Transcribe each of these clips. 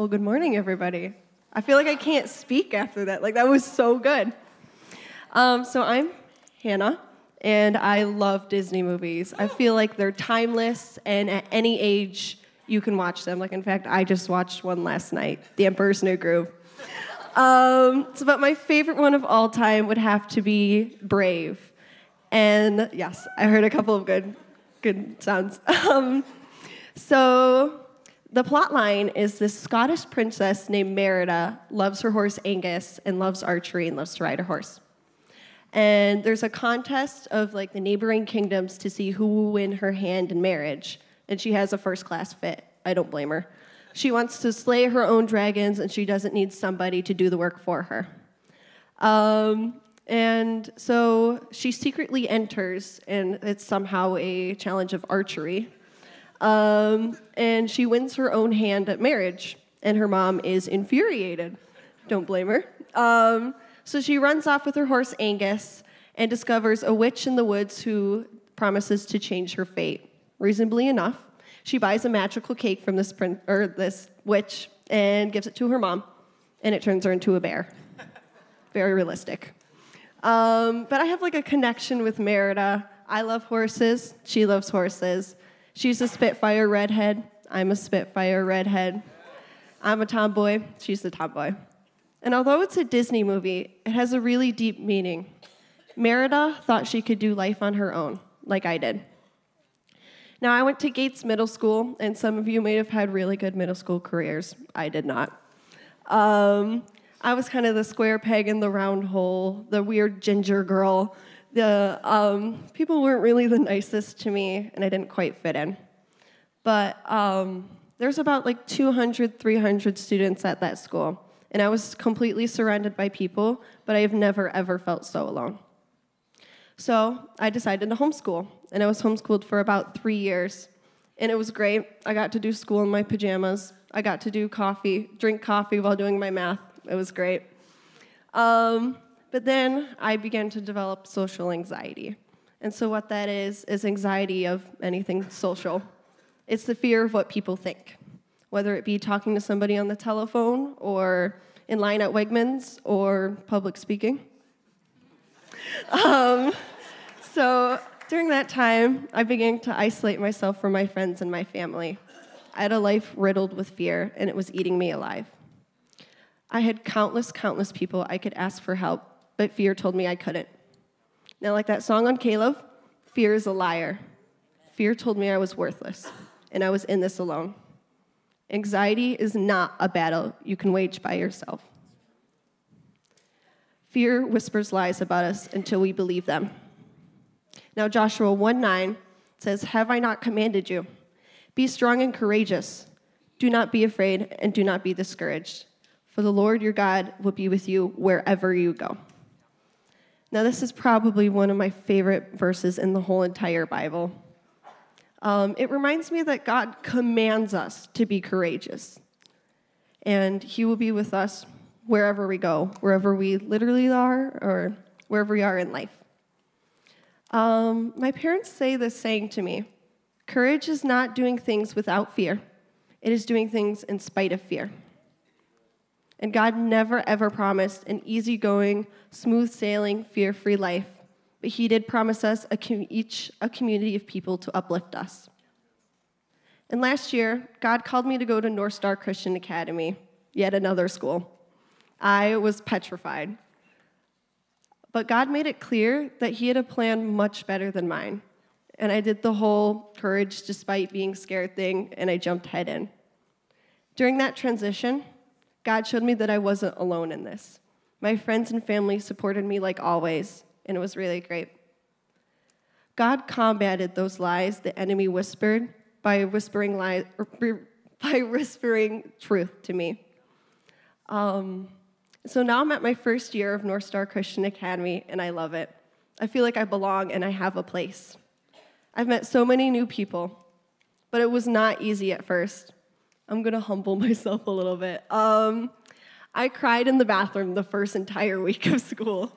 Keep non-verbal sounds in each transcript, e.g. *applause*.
Well, good morning, everybody. I feel like I can't speak after that. Like, that was so good. Um, so, I'm Hannah, and I love Disney movies. I feel like they're timeless, and at any age, you can watch them. Like, in fact, I just watched one last night The Emperor's New Groove. Um, so, but my favorite one of all time would have to be Brave. And yes, I heard a couple of good, good sounds. *laughs* Um, so, the plot line is this Scottish princess named Merida loves her horse Angus and loves archery and loves to ride a horse. And there's a contest of like the neighboring kingdoms to see who will win her hand in marriage. And she has a first class fit. I don't blame her. She wants to slay her own dragons and she doesn't need somebody to do the work for her. Um, and so she secretly enters, and it's somehow a challenge of archery um, and she wins her own hand at marriage, and her mom is infuriated. Don't blame her. Um, so she runs off with her horse Angus and discovers a witch in the woods who promises to change her fate. Reasonably enough, she buys a magical cake from this prin- or this witch and gives it to her mom, and it turns her into a bear. Very realistic. Um, but I have like a connection with Merida. I love horses. She loves horses. She's a Spitfire redhead. I'm a Spitfire redhead. I'm a tomboy. She's a tomboy. And although it's a Disney movie, it has a really deep meaning. Merida thought she could do life on her own, like I did. Now, I went to Gates Middle School, and some of you may have had really good middle school careers. I did not. Um, I was kind of the square peg in the round hole, the weird ginger girl the um, people weren't really the nicest to me, and I didn't quite fit in. But um, there's about like 200, 300 students at that school, and I was completely surrounded by people, but I have never ever felt so alone. So I decided to homeschool, and I was homeschooled for about three years, and it was great. I got to do school in my pajamas. I got to do coffee, drink coffee while doing my math. It was great. Um, but then I began to develop social anxiety. And so, what that is, is anxiety of anything social. It's the fear of what people think, whether it be talking to somebody on the telephone or in line at Wegmans or public speaking. Um, so, during that time, I began to isolate myself from my friends and my family. I had a life riddled with fear, and it was eating me alive. I had countless, countless people I could ask for help but fear told me I couldn't. Now, like that song on Caleb, fear is a liar. Fear told me I was worthless, and I was in this alone. Anxiety is not a battle you can wage by yourself. Fear whispers lies about us until we believe them. Now, Joshua 1 9 says, Have I not commanded you? Be strong and courageous. Do not be afraid and do not be discouraged, for the Lord your God will be with you wherever you go. Now, this is probably one of my favorite verses in the whole entire Bible. Um, it reminds me that God commands us to be courageous, and He will be with us wherever we go, wherever we literally are, or wherever we are in life. Um, my parents say this saying to me courage is not doing things without fear, it is doing things in spite of fear. And God never ever promised an easygoing, smooth sailing, fear free life, but He did promise us a each a community of people to uplift us. And last year, God called me to go to North Star Christian Academy, yet another school. I was petrified. But God made it clear that He had a plan much better than mine. And I did the whole courage despite being scared thing, and I jumped head in. During that transition, God showed me that I wasn't alone in this. My friends and family supported me like always, and it was really great. God combated those lies the enemy whispered by whispering lies, *laughs* by whispering truth to me. Um, so now I'm at my first year of North Star Christian Academy, and I love it. I feel like I belong and I have a place. I've met so many new people, but it was not easy at first. I'm gonna humble *laughs* myself a little bit. Um, I cried in the bathroom the first entire *laughs* week of school,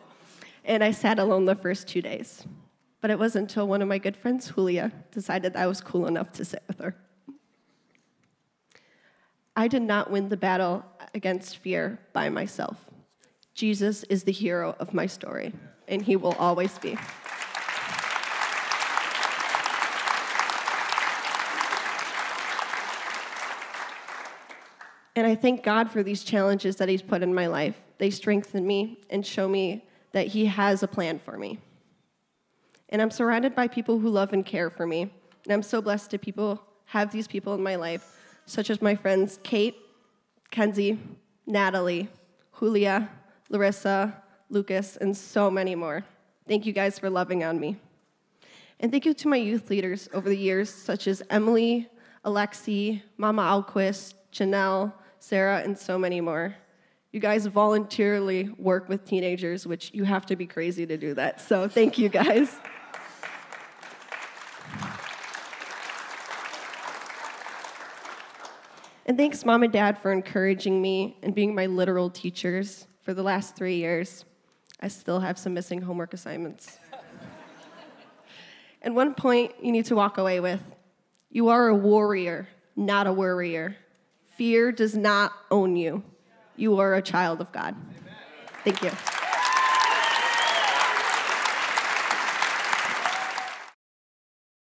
and I sat alone the first two days. But it wasn't until one of my good friends, Julia, decided that I was cool enough to sit with her. I did not win the battle against fear by myself. Jesus is the hero of my story, and he will always be. And I thank God for these challenges that He's put in my life. They strengthen me and show me that He has a plan for me. And I'm surrounded by people who love and care for me. And I'm so blessed to people have these people in my life, such as my friends Kate, Kenzie, Natalie, Julia, Larissa, Lucas, and so many more. Thank you guys for loving on me. And thank you to my youth leaders over the years, such as Emily, Alexi, Mama Alquist, Janelle, Sarah, and so many more. You guys voluntarily work with teenagers, which you have to be crazy to do that. So thank you guys. And thanks, mom and dad, for encouraging me and being my literal teachers for the last three years. I still have some missing homework assignments. and one point you need to walk away with you are a warrior, not a worrier. Fear does not own you. You are a child of God. Thank you.